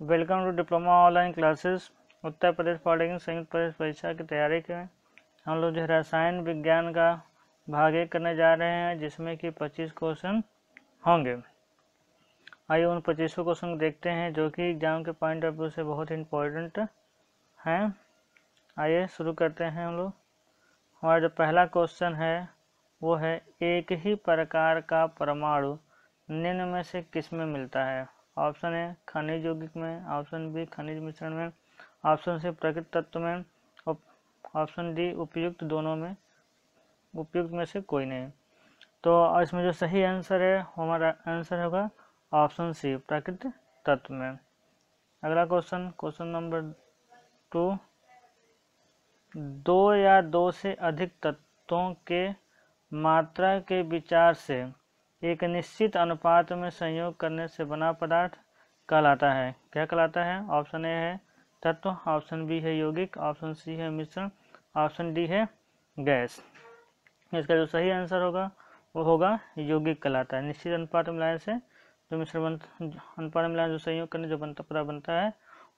Welcome to diploma online classes Uttar Pradesh polytechnic संयुक्त प्रदेश परीक्षा की तैयारी के हम लोग जो रसायन विज्ञान का भाग एक करने जा रहे हैं, जिसमें कि 25 क्वेश्चन होंगे। आइए उन पच्चीसों क्वेश्चन देखते हैं, जो कि एग्ज़ाम के पॉइंट ऑफ़ व्यू से बहुत इम्पोर्टेंट हैं। आइए शुरू करते हैं हम लोग। हमारा जो पहला क्वेश्चन है, वो है एक ही प्रकार का परमाणु, निम्न में से किसमें मिलता है? ऑप्शन ए खनिज यौगिक में, ऑप्शन बी खनिज मिश्रण में, ऑप्शन सी प्रकृत तत्व में ऑप्शन डी उपयुक्त दोनों में, उपयुक्त में से कोई नहीं। तो इसमें जो सही आंसर है, हमारा आंसर होगा ऑप्शन सी प्रकृत तत्व में। अगला क्वेश्चन क्वेश्चन नंबर टू। दो या दो से अधिक तत्वों के मात्रा के विचार से एक निश्चित अनुपात में संयोग करने से बना पदार्थ कहलाता है। क्या कहलाता है? ऑप्शन ए है तत्व, ऑप्शन बी है यौगिक, ऑप्शन सी है मिश्रण, ऑप्शन डी है गैस। इसका जो सही आंसर होगा, वो होगा यौगिक कहलाता है। निश्चित अनुपात मिलाने से जो मिश्रण बन, अनुपात मिलाने जो संयोग करने जो बनता पदार्थ बनता है,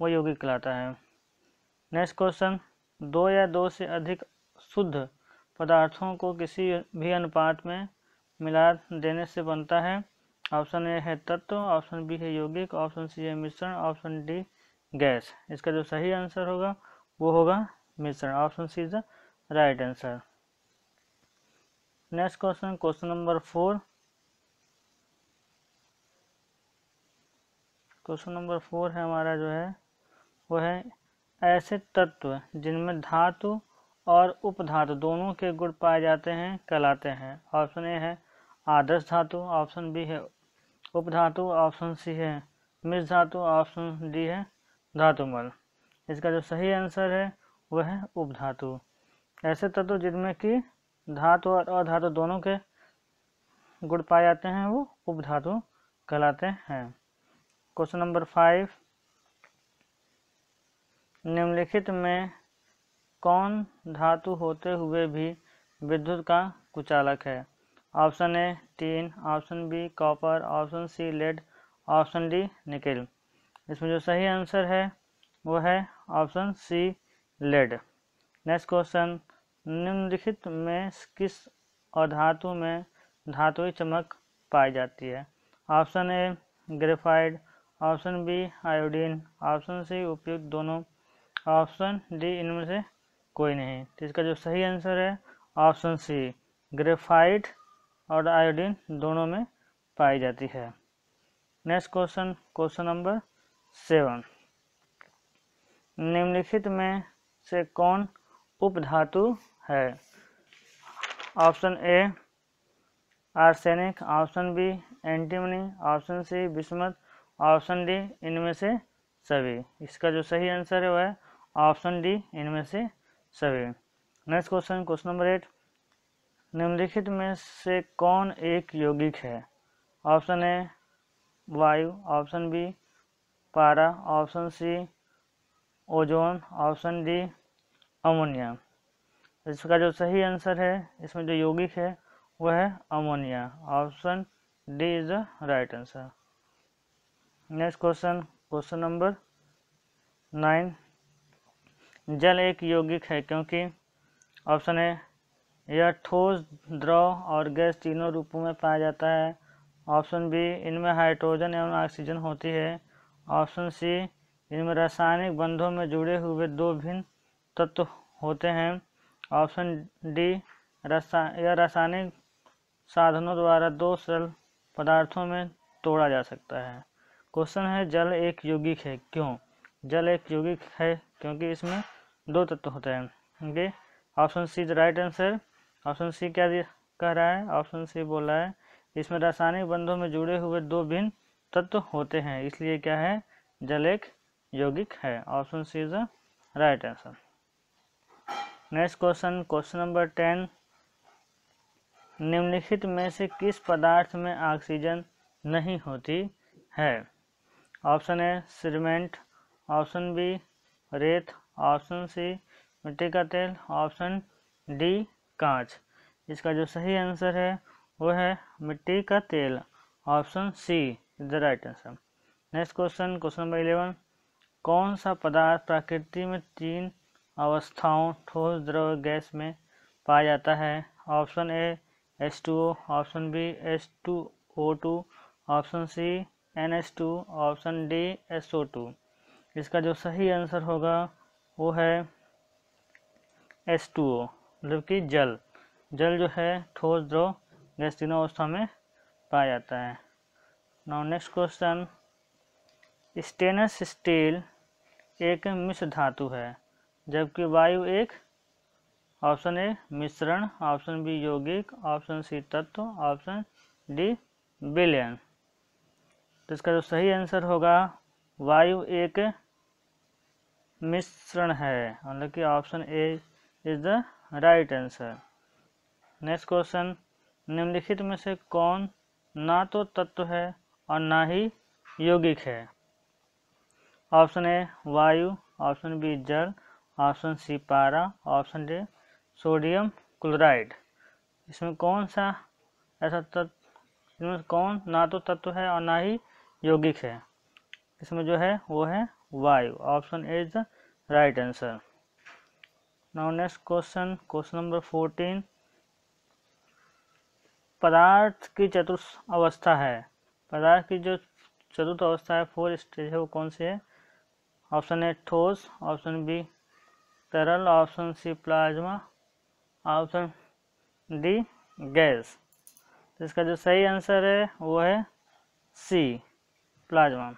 वो यौगिक कहलाता है। नेक्स्ट क्वेश्चन, दो या दो से अधिक शुद्ध पदार्थों को किसी भी अनुपात में मिला देने से बनता है। ऑप्शन ए है तत्व, ऑप्शन बी है यौगिक, ऑप्शन सी है मिश्रण, ऑप्शन डी गैस। इसका जो सही आंसर होगा, वो होगा मिश्रण। Option C is the right answer. Next question question number four. Question number four है हमारा जो है, वो है ऐसे तत्व जिनमें धातु और उपधातु दोनों के गुण पाए जाते हैं, कहलाते हैं। ऑप्शन ए है आदर्श धातु ऑप्शन बी है उपधातु ऑप्शन सी है, मिश्र धातु ऑप्शन डी है, धातुमल। इसका जो सही आंसर है, वह है उपधातु ऐसे तत्व जिनमें कि धातु और अधातु दोनों के गुण पाए जाते हैं, वो उपधातु कहलाते हैं। क्वेश्चन नंबर फाइव, निम्नलिखित में कौन धातु होते हुए भी विद्युत का कुचालक है? Option A, tin, option B, copper, option C, lead, option D, nickel. इसमें जो सही आंसर है, वो है option C, lead. Next question, निम्नलिखित में किस अधातु में धातुई चमक पाई जाती है? Option A, graphite, option B, iodine, option C, उपयुक्त दोनों, ऑप्शन डी, इनमें से कोई नहीं। तो इसका जो सही आंसर है, ऑप्शन सी ग्रेफाइट और आयोडीन दोनों में पाई जाती है। Next question question number seven निम्नलिखित में से कौन उपधातु है? Option A arsenic option B antimony option C bismuth option D इनमें से सभी। इसका जो सही आंसर है वह है ऑप्शन डी इनमें से सभी। Next question question number eight निम्नलिखित में से कौन एक यौगिक है? ऑप्शन ए, वायु, ऑप्शन बी, पारा, option C, ozone, option D, ammonia. इसका जो सही आंसर है, इसमें जो यौगिक है, वह है ammonia. Option D is the right answer. Next question question number nine. जल एक यौगिक है, क्योंकि ऑप्शन है यह ठोस द्रव और गैस तीनों रूपों में पाया जाता है। ऑप्शन बी, इनमें हाइड्रोजन एवं ऑक्सीजन होती है। ऑप्शन सी, इनमें रासायनिक बंधों में जुड़े हुए दो भिन्न तत्व होते हैं। ऑप्शन डी, रसा यह रासायनिक साधनों द्वारा दो सरल पदार्थों में तोड़ा जा सकता है। क्वेश्चन है, जल एक यौगिक है, क्यों? जल एक यौगिक है, क्योंकि इसमें दो तत्व होते हैं। Okay? Option C, the right answer. Option C क्या कह रहा है? ऑप्शन सी बोल है, इसमें रासायनिक बंधों में जुड़े हुए दो भिन्न तत्व होते हैं, इसलिए क्या है? जल एक यौगिक है। Option C is right answer. Next question question number ten. निम्नलिखित में से किस पदार्थ में ऑक्सीजन नहीं होती है? Option A, cement. Option B, रेत। ऑप्शन सी, मिट्टी का तेल। ऑप्शन डी कांच। इसका जो सही आंसर है, वो है मिट्टी का तेल। Option C is the right answer next question question number eleven कौन सा पदार्थ प्रकृति में तीन अवस्थाओं, ठोस द्रव, गैस में पाया जाता है? Option A S two O option B S two O two option C N S two option D S O two इसका जो सही आंसर होगा, वो है एस टू ओ मतलब कि जल जल जो है ठोस, द्रव, गैस तीनों अवस्था में पाया जाता है। Now next question stainless steel एक मिश्र धातु है, जबकि वायु एक ऑप्शन ए मिश्रण ऑप्शन बी यौगिक ऑप्शन सी तत्व ऑप्शन डी बिलियन तो इसका जो सही आंसर होगा, वायु एक मिश्रण है मतलब कि option A is the right answer. Next question, निम्नलिखित में से कौन ना तो तत्व है और ना ही यौगिक है? ऑप्शन ए, वायु, ऑप्शन बी, जल, ऑप्शन सी, पारा, ऑप्शन डी, सोडियम क्लोराइड। इसमें कौन सा ऐसा तत्व इसमें कौन ना तो तत्व है और ना ही यौगिक है? इसमें जो है वो है वायु। Option A is the right answer. Now next question question number fourteen पदार्थ की चतुर्थ अवस्था है। पदार्थ की जो चतुर्थ अवस्था है फोर स्टेज है वो कौन सी है? ऑप्शन ए ठोस। ऑप्शन बी तरल। Option C plasma option D gas. तो इसका जो सही आंसर है, वो है सी प्लाज्मा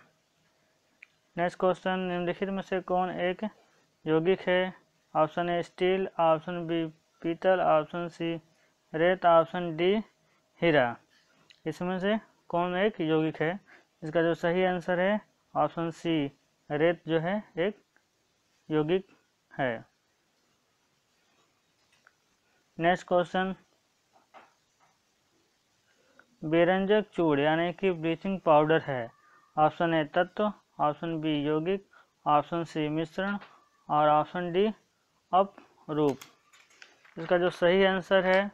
नेक्स्ट क्वेश्चन निम्नलिखित में से कौन एक यौगिक है? Option A, steel, option B, पीतल, ऑप्शन सी, रेत, ऑप्शन डी, हीरा। इसमें से कौन एक यौगिक है? इसका जो सही आंसर है, ऑप्शन सी, रेत जो है, एक यौगिक है। Next question. बेरंजक चूड़, यानी कि ब्लीचिंग पाउडर है। ऑप्शन ए, तत्व, ऑप्शन बी, यौगिक, ऑप्शन सी, मिश्रण, और ऑप्शन डी अपरूप। इसका जो सही आंसर है,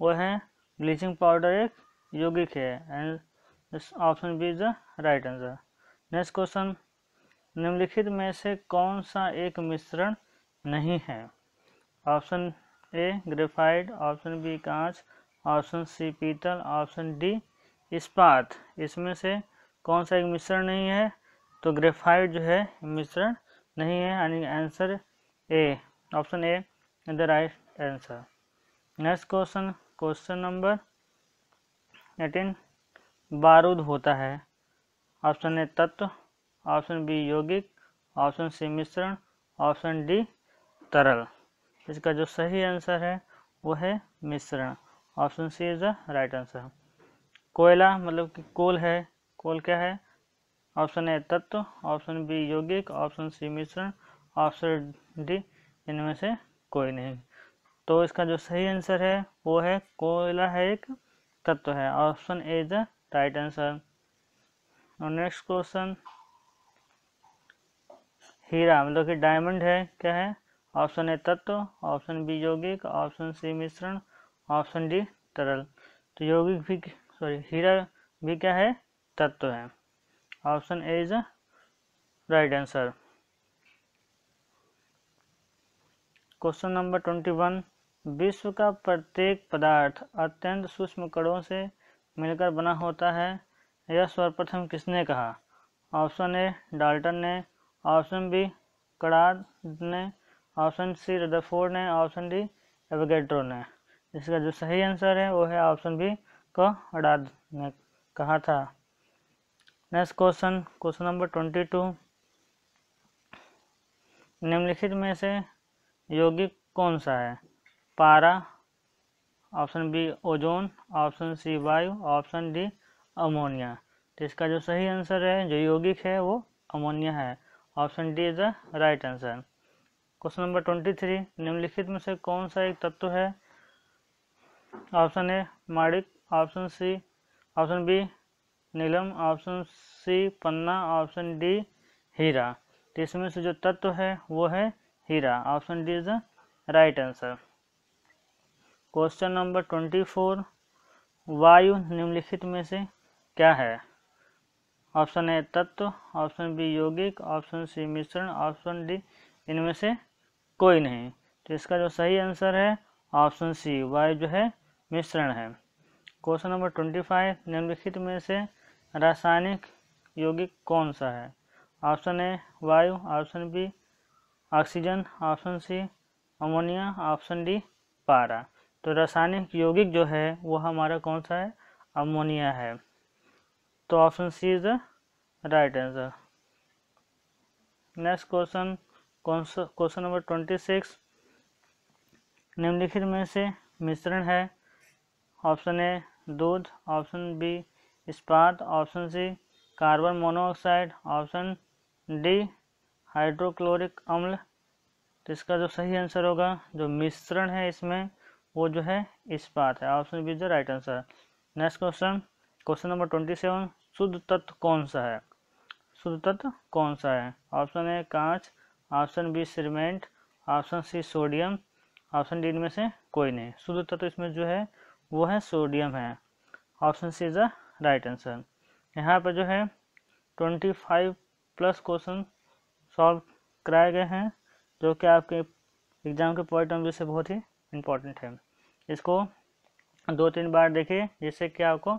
वो है ब्लीचिंग पाउडर एक यौगिक है। And option B is the right answer next question निम्नलिखित में से कौन सा एक मिश्रण नहीं है? Option A graphite option B कांच. ऑप्शन सी पीतल ऑप्शन डी इस्पात इसमें से कौन सा एक मिश्रण नहीं है? तो ग्रेफाइड जो है, मिश्रण नहीं है। यानी answer A option A the right answer. Next question question number eighteen, बारूद होता है। ऑप्शन ए, तत्व, ऑप्शन बी, यौगिक, ऑप्शन सी, मिश्रण, ऑप्शन डी, तरल। इसका जो सही आंसर है, वो है मिश्रण। Option C is the right answer. कोयला मतलब कि कोल है, कोल क्या है? ऑप्शन ए, तत्व, ऑप्शन बी, यौगिक, ऑप्शन सी, मिश्रण, ऑप्शन डी इनमें से कोई नहीं। तो इसका जो सही आंसर है, वो है कोयला है एक तत्व है। Option A is the right answer और नेक्स्ट क्वेश्चन हीरा मतलब कि डायमंड है, क्या है? ऑप्शन ए तत्व ऑप्शन बी यौगिक ऑप्शन सी मिश्रण ऑप्शन डी तरल। तो यौगिक भी सॉरी हीरा भी क्या है? तत्व है। Option A is right answer question number twenty one, विश्व का प्रत्येक पदार्थ अत्यंत सूक्ष्म कणों से मिलकर बना होता है। यह सर्वप्रथम किसने कहा? ऑप्शन ए, डाल्टन ने। ऑप्शन बी, कड़ाद ने। ऑप्शन सी, रदरफोर्ड ने। ऑप्शन डी एवगेट्रो ने। इसका जो सही आंसर है, वो है ऑप्शन बी को अडाद ने कहा था। Next question question number twenty two. निम्नलिखित में से यौगिक कौन सा है? पारा, option B ozone, option C वायु, ऑप्शन डी अमोनिया। तो इसका जो सही आंसर है, जो यौगिक है, वो अमोनिया है। Option D is the right answer. Question number twenty three, निम्नलिखित में से कौन सा एक तत्व है? ऑप्शन ए माड़िक ऑप्शन सी, ऑप्शन बी नीलम, ऑप्शन सी पन्ना, ऑप्शन डी हीरा। तो इसमें से जो तत्व है, वो है हीरा option D is the right answer question number twenty four वायु निम्नलिखित में से क्या है? ऑप्शन ए तत्व ऑप्शन बी यौगिक ऑप्शन सी मिश्रण ऑप्शन डी इनमें से कोई नहीं। तो इसका जो सही आंसर है ऑप्शन सी वायु जो है, मिश्रण है। क्वेश्चन नंबर ट्वेंटी फाइव निम्नलिखित में से रासायनिक यौगिक कौन सा है? ऑप्शन ए वायु option B oxygen, option C, ammonia, option D, पारा। तो रासायनिक यौगिक जो है, वो हमारा कौन सा है? अमोनिया है। तो option C is the right answer. Next question question number twenty six. निम्नलिखित में से मिश्रण है। ऑप्शन ए, दूध, ऑप्शन बी, इस्पात, option C, carbon monoxide, option D hydrochloric अम्ल तो इसका जो सही आंसर होगा, जो मिश्रण है इसमें, वो जो है इस्पात है। Option B is the right answer next question question number twenty seven शुद्ध तत्व कौन सा है? शुद्ध तत्व कौन सा है? ऑप्शन ए कांच। Option B cement option C sodium option D में से कोई नहीं। शुद्ध तत्व इसमें जो है, वो है सोडियम है। Option C is the right answer यहाँ पर जो है twenty five plus question solve कराए गए हैं, जो कि आपके एग्ज़ाम के पॉइंट ऑफ़ व्यू से बहुत ही इम्पोर्टेंट है। इसको दो तीन बार देखिए जिससे कि आपको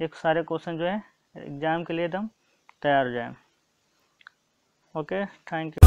एक सारे क्वेश्चन जो है एग्ज़ाम के लिए एकदम तैयार हो जाए। Okay thank you